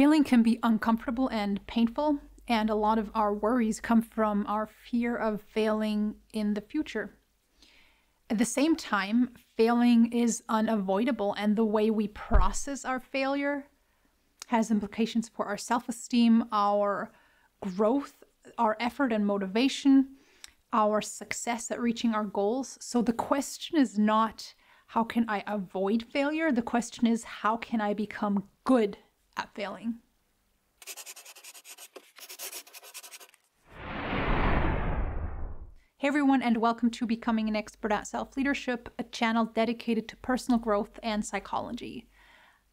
Failing can be uncomfortable and painful, and a lot of our worries come from our fear of failing in the future. At the same time, failing is unavoidable, and the way we process our failure has implications for our self esteem, our growth, our effort and motivation, our success at reaching our goals. So the question is not how can I avoid failure? The question is how can I become good at failing? Hey everyone, and welcome to Becoming an Expert at Self Leadership, a channel dedicated to personal growth and psychology.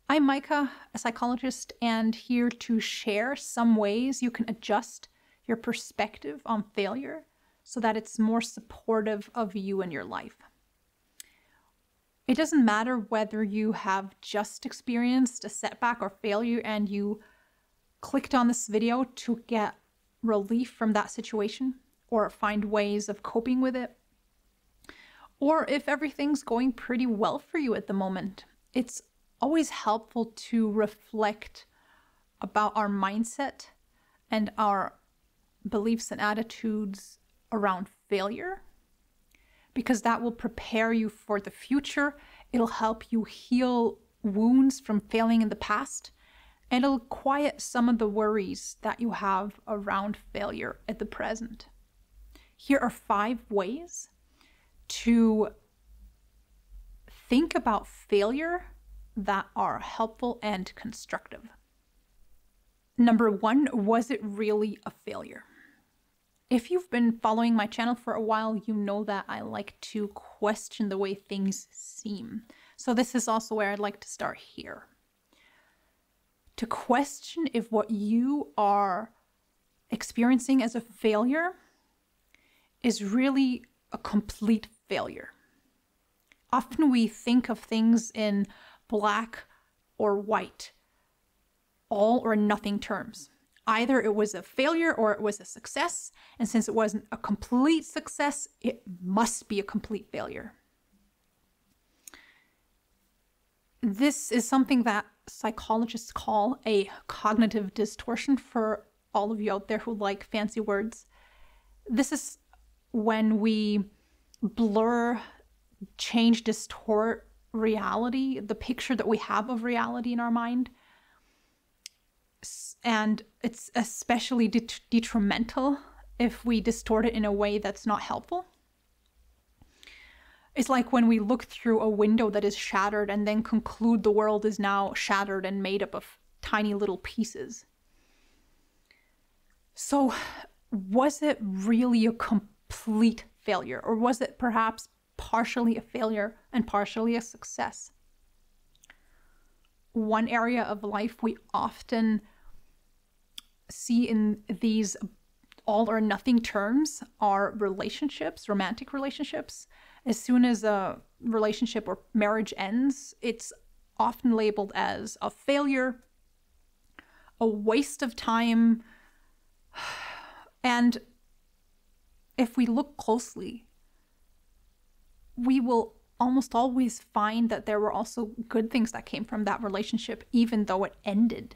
I'm Maika, a psychologist, and here to share some ways you can adjust your perspective on failure so that it's more supportive of you and your life. It doesn't matter whether you have just experienced a setback or failure and you clicked on this video to get relief from that situation or find ways of coping with it. Or if everything's going pretty well for you at the moment, it's always helpful to reflect about our mindset and our beliefs and attitudes around failure because that will prepare you for the future. It'll help you heal wounds from failing in the past, and it'll quiet some of the worries that you have around failure at the present. Here are five ways to think about failure that are helpful and constructive. Number one, was it really a failure? If you've been following my channel for a while, you know that I like to question the way things seem. So this is also where I'd like to start here. To question if what you are experiencing as a failure is really a complete failure. Often we think of things in black or white, all or nothing terms. Either it was a failure or it was a success. And since it wasn't a complete success, it must be a complete failure. This is something that psychologists call a cognitive distortion for all of you out there who like fancy words. This is when we blur, change, distort reality, the picture that we have of reality in our mind and it's especially det- detrimental if we distort it in a way that's not helpful. It's like when we look through a window that is shattered and then conclude the world is now shattered and made up of tiny little pieces. So, was it really a complete failure, or was it perhaps partially a failure and partially a success? One area of life we often see in these all or nothing terms are relationships, romantic relationships. As soon as a relationship or marriage ends, it's often labeled as a failure, a waste of time. And if we look closely, we will almost always find that there were also good things that came from that relationship, even though it ended.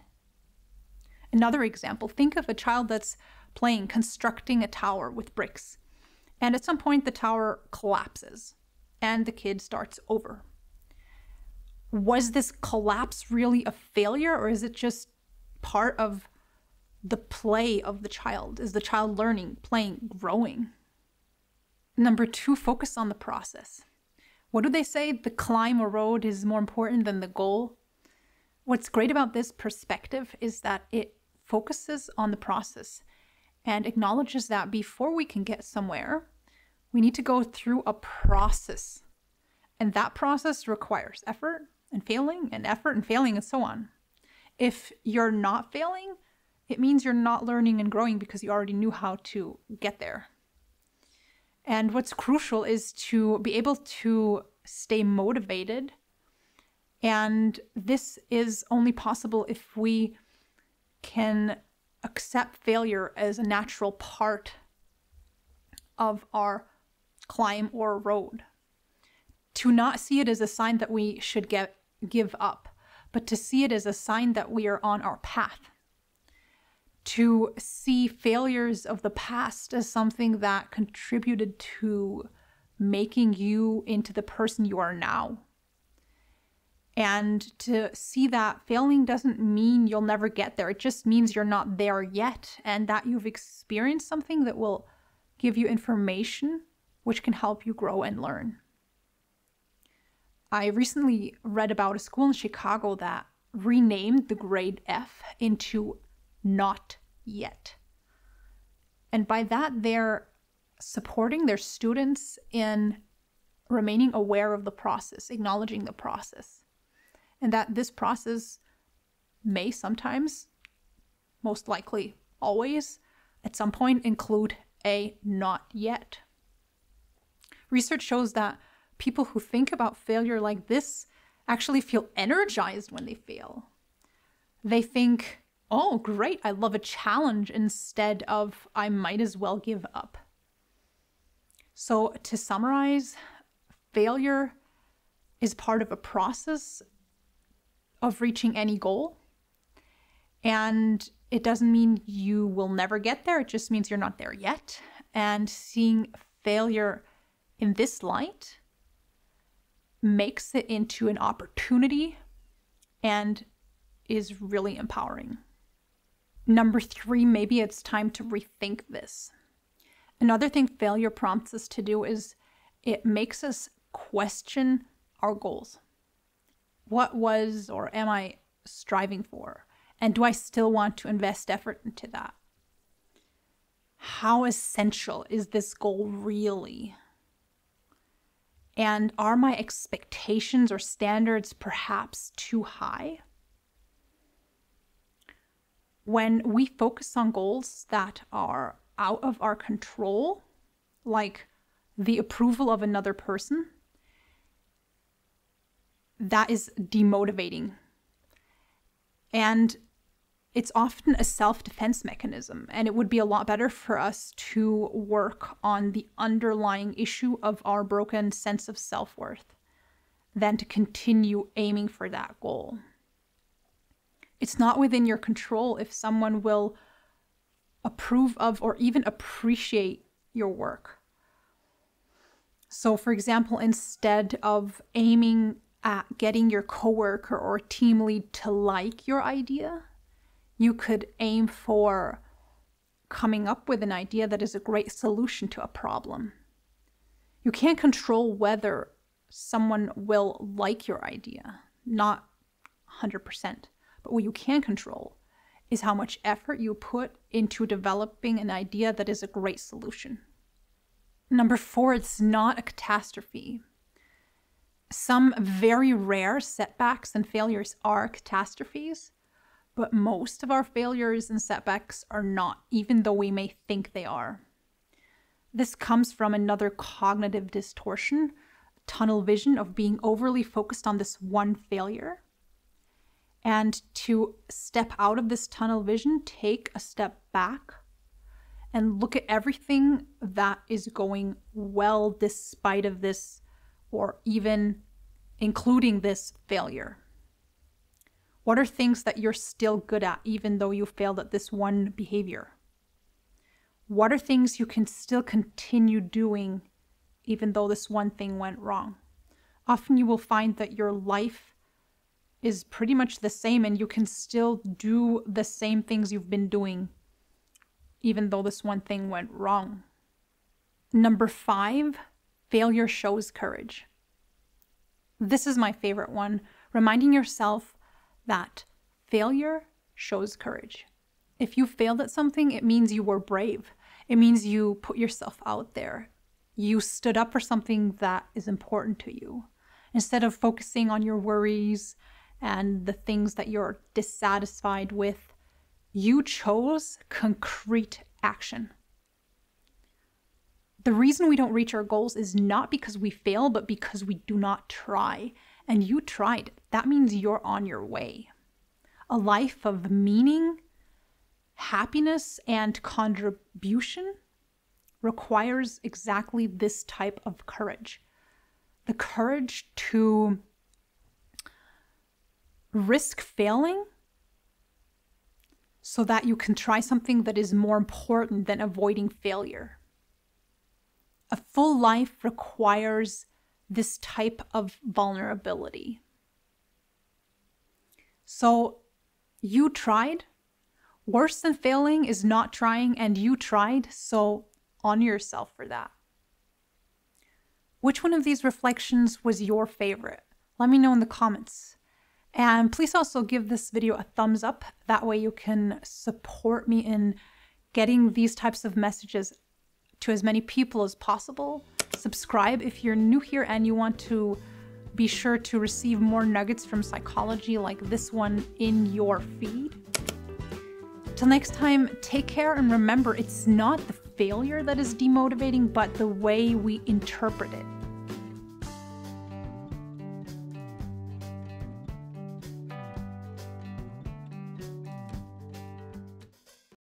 Another example think of a child that's playing constructing a tower with bricks. And at some point, the tower collapses and the kid starts over. Was this collapse really a failure or is it just part of the play of the child? Is the child learning, playing, growing? Number two, focus on the process. What do they say? The climb or road is more important than the goal. What's great about this perspective is that it focuses on the process and acknowledges that before we can get somewhere, we need to go through a process. And that process requires effort and failing and effort and failing and so on. If you're not failing, it means you're not learning and growing because you already knew how to get there. And what's crucial is to be able to stay motivated. And this is only possible if we can accept failure as a natural part of our climb or road. To not see it as a sign that we should get give up, but to see it as a sign that we are on our path. To see failures of the past as something that contributed to making you into the person you are now. And to see that failing doesn't mean you'll never get there. It just means you're not there yet and that you've experienced something that will give you information which can help you grow and learn. I recently read about a school in Chicago that renamed the grade F into not yet. And by that, they're supporting their students in remaining aware of the process, acknowledging the process, and that this process may sometimes, most likely always, at some point include a not yet. Research shows that people who think about failure like this actually feel energized when they fail. They think, oh, great, I love a challenge instead of I might as well give up. So, to summarize, failure is part of a process of reaching any goal. And it doesn't mean you will never get there, it just means you're not there yet. And seeing failure in this light makes it into an opportunity and is really empowering. Number three, maybe it's time to rethink this. Another thing failure prompts us to do is it makes us question our goals. What was or am I striving for? And do I still want to invest effort into that? How essential is this goal really? And are my expectations or standards perhaps too high? When we focus on goals that are out of our control, like the approval of another person, that is demotivating. And it's often a self defense mechanism, and it would be a lot better for us to work on the underlying issue of our broken sense of self worth than to continue aiming for that goal. It's not within your control if someone will approve of or even appreciate your work. So, for example, instead of aiming at getting your coworker or team lead to like your idea, you could aim for coming up with an idea that is a great solution to a problem. You can't control whether someone will like your idea, not 100%. But what you can control is how much effort you put into developing an idea that is a great solution. Number four, it's not a catastrophe. Some very rare setbacks and failures are catastrophes, but most of our failures and setbacks are not, even though we may think they are. This comes from another cognitive distortion, tunnel vision of being overly focused on this one failure and to step out of this tunnel vision, take a step back and look at everything that is going well despite of this or even including this failure. What are things that you're still good at even though you failed at this one behavior? What are things you can still continue doing even though this one thing went wrong? Often you will find that your life is pretty much the same and you can still do the same things you've been doing even though this one thing went wrong. Number five, failure shows courage. This is my favorite one, reminding yourself that failure shows courage. If you failed at something, it means you were brave. It means you put yourself out there. You stood up for something that is important to you. Instead of focusing on your worries and the things that you're dissatisfied with. You chose concrete action. The reason we don't reach our goals is not because we fail, but because we do not try. And you tried. That means you're on your way. A life of meaning, happiness, and contribution requires exactly this type of courage the courage to risk failing so that you can try something that is more important than avoiding failure. A full life requires this type of vulnerability. So you tried. Worse than failing is not trying, and you tried, so honor yourself for that. Which one of these reflections was your favorite? Let me know in the comments. And please also give this video a thumbs up. That way you can support me in getting these types of messages to as many people as possible. Subscribe if you're new here and you want to be sure to receive more nuggets from psychology like this one in your feed. Till next time, take care and remember it's not the failure that is demotivating, but the way we interpret it.